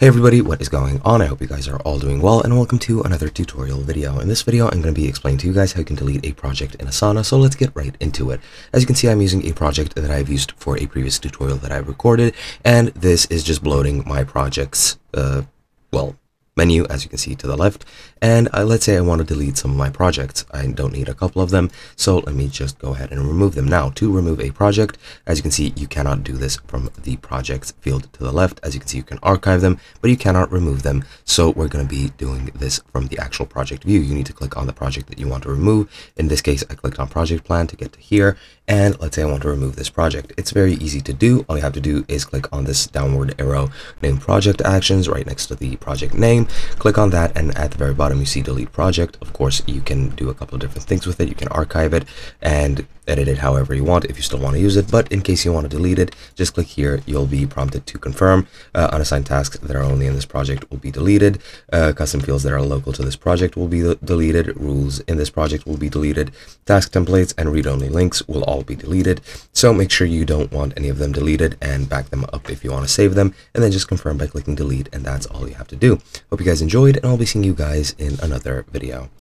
Hey everybody, what is going on? I hope you guys are all doing well and welcome to another tutorial video. In this video, I'm going to be explaining to you guys how you can delete a project in Asana, so let's get right into it. As you can see, I'm using a project that I've used for a previous tutorial that I recorded, and this is just bloating my project's, uh, menu, as you can see to the left. And uh, let's say I want to delete some of my projects. I don't need a couple of them, so let me just go ahead and remove them. Now, to remove a project, as you can see, you cannot do this from the projects field to the left. As you can see, you can archive them, but you cannot remove them. So we're going to be doing this from the actual project view. You need to click on the project that you want to remove. In this case, I clicked on project plan to get to here. And let's say I want to remove this project. It's very easy to do. All you have to do is click on this downward arrow named project actions right next to the project name. Click on that and at the very bottom you see delete project. Of course, you can do a couple of different things with it. You can archive it and edit it however you want if you still want to use it. But in case you want to delete it, just click here. You'll be prompted to confirm. Uh, unassigned tasks that are only in this project will be deleted. Uh, custom fields that are local to this project will be deleted. Rules in this project will be deleted. Task templates and read-only links will all be deleted. So make sure you don't want any of them deleted and back them up if you want to save them. And then just confirm by clicking delete and that's all you have to do. Hope you guys enjoyed and I'll be seeing you guys in another video.